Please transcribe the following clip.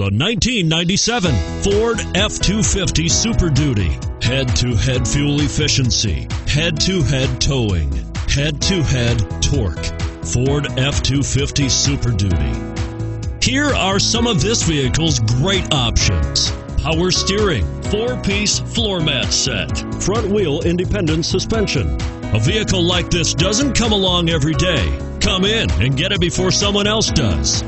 The 1997 Ford F-250 Super Duty. Head-to-head fuel efficiency, head-to-head towing, head-to-head torque. Ford F-250 Super Duty. Here are some of this vehicle's great options. Power steering, four-piece floor mat set, front wheel independent suspension. A vehicle like this doesn't come along every day. Come in and get it before someone else does.